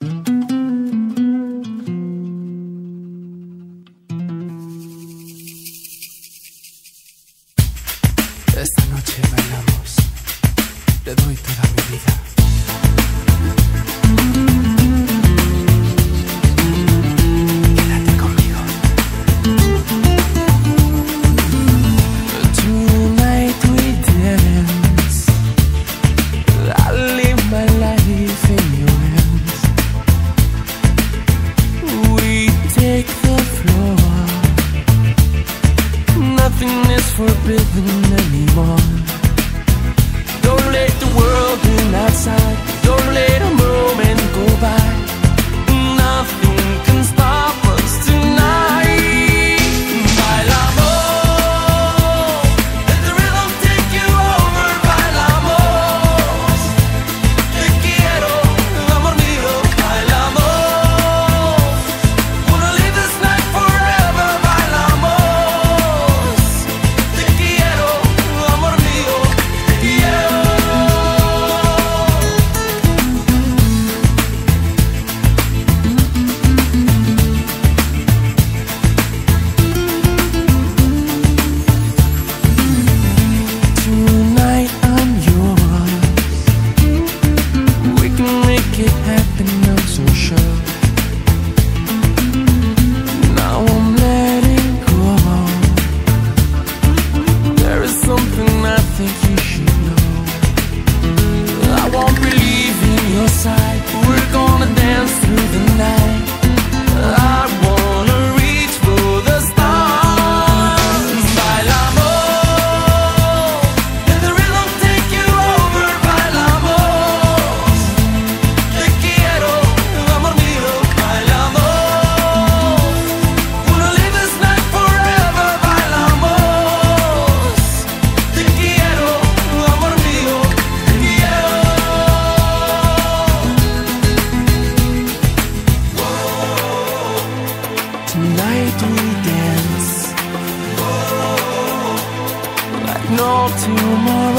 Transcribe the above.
Esta noche bailamos, te doy toda mi vida. forbidden anymore. Don't let the world in outside. We're gonna dance through the night. no tomorrow.